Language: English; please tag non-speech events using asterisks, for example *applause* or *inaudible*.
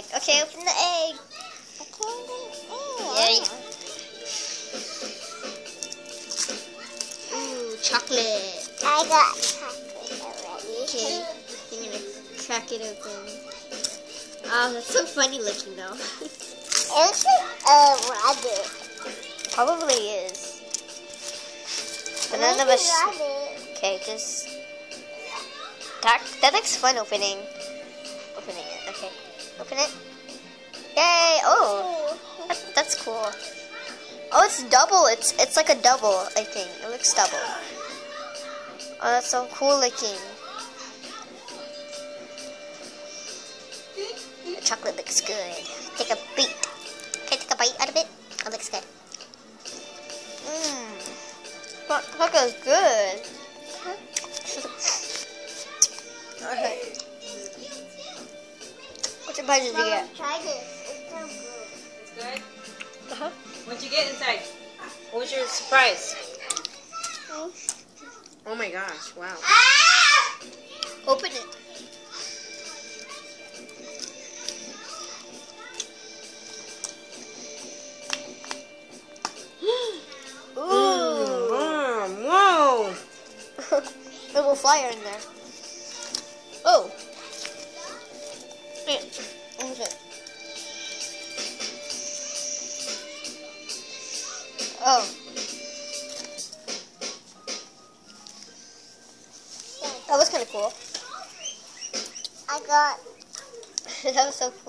egg. Okay, open the egg. Yeah. You... Ooh, chocolate. I got chocolate already. Okay, I'm gonna crack it open. Oh, that's so funny looking though. *laughs* It looks like a rabbit. Probably is. But none of us. Okay, just that that looks fun opening. Opening it. Okay, open it. Yay! Oh, that, that's cool. Oh, it's double. It's it's like a double. I think it looks double. Oh, that's so cool looking. The chocolate looks good. Take a bite. Can I take a bite out of it? It looks good. Mmm. Chocolate is good. What surprise did you get? Try this. It's so good. It's good. Uh-huh. What'd you get inside? What was your surprise? Oh my gosh! Wow. Open it. *gasps* Ooh. Mom, whoa! *laughs* Little flyer in there. Oh. Yeah. Oh. That was kind of cool. I got *laughs* that was so cool.